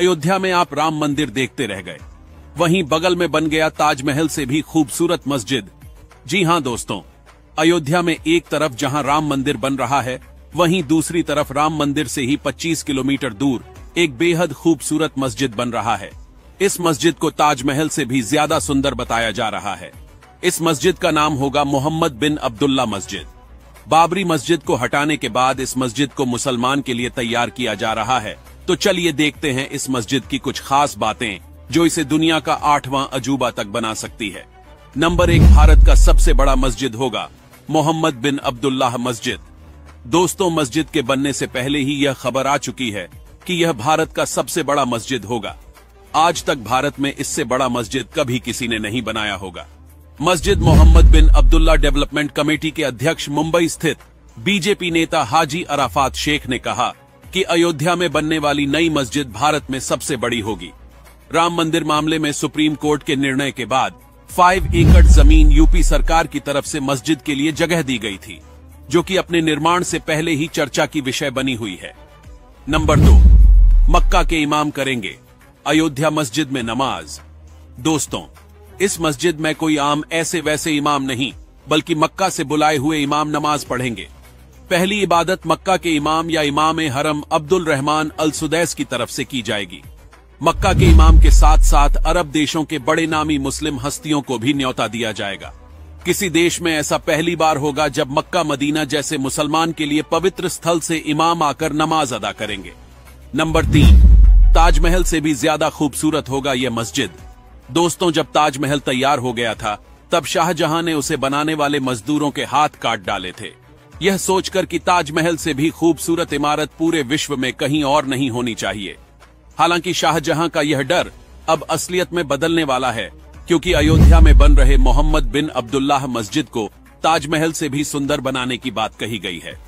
अयोध्या में आप राम मंदिर देखते रह गए। वहीं बगल में बन गया ताजमहल से भी खूबसूरत मस्जिद। जी हाँ दोस्तों, अयोध्या में एक तरफ़ जहाँ राम मंदिर बन रहा है, वहीं दूसरी तरफ़ राम मंदिर से ही 25 किलोमीटर दूर एक बेहद खूबसूरत मस्जिद बन रहा है। इस मस्जिद को ताजमहल से भी ज़्यादा सुंदर बताया जा रहा है। इस मस्जिद का नाम होगा मोहम्मद बिन अब्दुल्ला मस्जिद। बाबरी मस्जिद को हटाने के बाद इस मस्जिद को मुसलमान के लिए तैयार किया जा रहा है। तो चलिए देखते हैं इस मस्जिद की कुछ खास बातें, जो इसे दुनिया का आठवां अजूबा तक बना सकती है। नंबर एक भारत का सबसे बड़ा मस्जिद होगा, मोहम्मद बिन अब्दुल्लाह मस्जिद। दोस्तों, मस्जिद के बनने से पहले ही यह खबर आ चुकी है कि यह भारत का सबसे बड़ा मस्जिद होगा। आज तक भारत में इससे बड़ा मस्जिद कभी किसी ने नहीं बनाया होगा। मस्जिद मोहम्मद बिन अब्दुल्ला डेवलपमेंट कमेटी के अध्यक्ष मुंबई स्थित बीजेपी नेता हाजी अराफात शेख ने कहा कि अयोध्या में बनने वाली नई मस्जिद भारत में सबसे बड़ी होगी। राम मंदिर मामले में सुप्रीम कोर्ट के निर्णय के बाद फाइव एकड़ ज़मीन यूपी सरकार की तरफ़ से मस्जिद के लिए जगह दी गई थी, जो कि अपने निर्माण से पहले ही चर्चा की विषय बनी हुई है। नंबर दो, मक्का के इमाम करेंगे, अयोध्या मस्जिद में नमाज़। दोस्तों, इस मस्जिद में कोई आम ऐसे वैसे इमाम नहीं, बल्कि मक्का से बुलाए हुए इमाम नमाज़ पढ़ेंगे। पहली इबादत मक्का के इमाम या इमाम हरम अब्दुल रहमान अल सुदैस की तरफ़ से की जाएगी। मक्का के इमाम के साथ साथ अरब देशों के बड़े नामी मुस्लिम हस्तियों को भी न्योता दिया जाएगा। किसी देश में ऐसा पहली बार होगा जब मक्का मदीना जैसे मुसलमान के लिए पवित्र स्थल से इमाम आकर नमाज़ अदा करेंगे। नंबर तीन, ताजमहल से भी ज़्यादा खूबसूरत होगा यह मस्जिद। दोस्तों, जब ताजमहल तैयार हो गया था, तब शाहजहां ने उसे बनाने वाले मजदूरों के हाथ काट डाले थे। यह सोचकर कि ताजमहल से भी खूबसूरत इमारत पूरे विश्व में कहीं और नहीं होनी चाहिए। हालाँकि शाहजहां का यह डर अब असलियत में बदलने वाला है, क्योंकि अयोध्या में बन रहे मोहम्मद बिन अब्दुल्लाह मस्जिद को ताजमहल से भी सुंदर बनाने की बात कही गई है।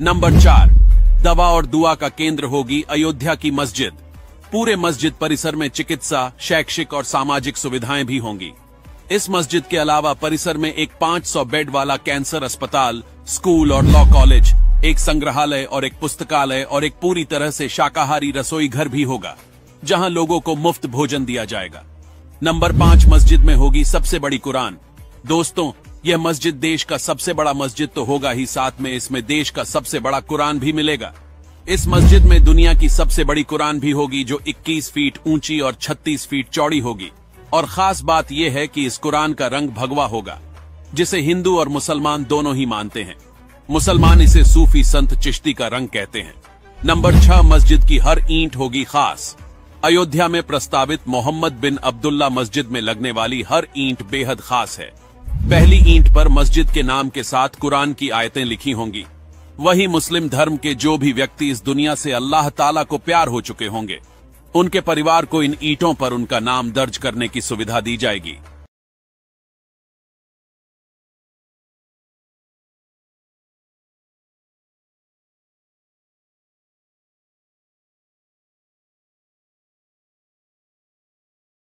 नंबर चार, दवा और दुआ का केंद्र होगी अयोध्या की मस्जिद। पूरे मस्जिद परिसर में चिकित्सा, शैक्षिक और सामाजिक सुविधाएँ भी होंगी। इस मस्जिद के अलावा परिसर में एक 500 बेड वाला कैंसर अस्पताल, स्कूल और लॉ कॉलेज, एक संग्रहालय और एक पुस्तकालय और एक पूरी तरह से शाकाहारी रसोई घर भी होगा, जहाँ लोगों को मुफ़्त भोजन दिया जाएगा। नंबर पाँच मस्जिद में होगी सबसे बड़ी कुरान। दोस्तों, यह मस्जिद देश का सबसे बड़ा मस्जिद तो होगा ही, साथ में इसमें देश का सबसे बड़ा कुरान भी मिलेगा। इस मस्जिद में दुनिया की सबसे बड़ी कुरान भी होगी, जो 21 फीट ऊँची और 36 फीट चौड़ी होगी। और खास बात यह है कि इस कुरान का रंग भगवा होगा, जिसे हिंदू और मुसलमान दोनों ही मानते हैं। मुसलमान इसे सूफी संत चिश्ती का रंग कहते हैं। नंबर छह, मस्जिद की हर ईंट होगी खास। अयोध्या में प्रस्तावित मोहम्मद बिन अब्दुल्ला मस्जिद में लगने वाली हर ईंट बेहद खास है। पहली ईंट पर मस्जिद के नाम के साथ कुरान की आयतें लिखी होंगी। वही मुस्लिम धर्म के जो भी व्यक्ति इस दुनिया से अल्लाह ताला को प्यार हो चुके होंगे। उनके परिवार को इन ईटों पर उनका नाम दर्ज करने की सुविधा दी जाएगी।